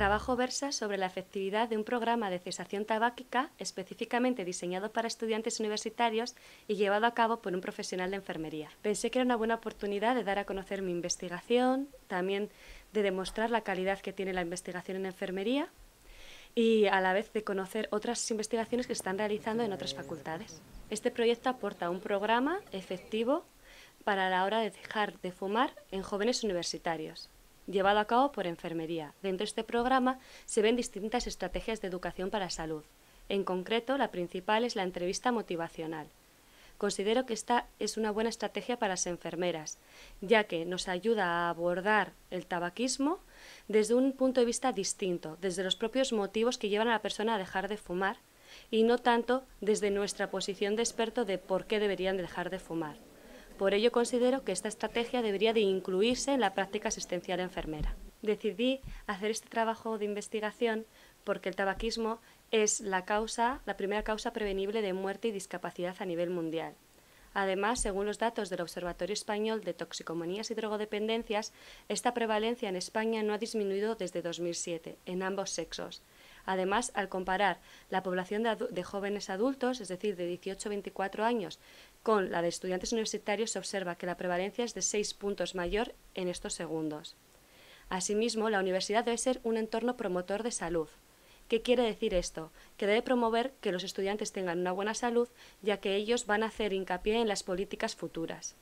trabajo versa sobre la efectividad de un programa de cesación tabáquica específicamente diseñado para estudiantes universitarios y llevado a cabo por un profesional de enfermería. Pensé que era una buena oportunidad de dar a conocer mi investigación, también de demostrar la calidad que tiene la investigación en enfermería y a la vez de conocer otras investigaciones que se están realizando en otras facultades. Este proyecto aporta un programa efectivo para la hora de dejar de fumar en jóvenes universitarios llevado a cabo por enfermería. Dentro de este programa se ven distintas estrategias de educación para salud. En concreto, la principal es la entrevista motivacional. Considero que esta es una buena estrategia para las enfermeras, ya que nos ayuda a abordar el tabaquismo desde un punto de vista distinto, desde los propios motivos que llevan a la persona a dejar de fumar y no tanto desde nuestra posición de experto de por qué deberían dejar de fumar. Por ello considero que esta estrategia debería de incluirse en la práctica asistencial enfermera. Decidí hacer este trabajo de investigación porque el tabaquismo es la causa, la primera causa prevenible de muerte y discapacidad a nivel mundial. Además, según los datos del Observatorio Español de Toxicomanías y Drogodependencias, esta prevalencia en España no ha disminuido desde 2007 en ambos sexos. Además, al comparar la población de, de jóvenes adultos, es decir, de 18 a 24 años, con la de estudiantes universitarios se observa que la prevalencia es de seis puntos mayor en estos segundos. Asimismo, la universidad debe ser un entorno promotor de salud. ¿Qué quiere decir esto? Que debe promover que los estudiantes tengan una buena salud, ya que ellos van a hacer hincapié en las políticas futuras.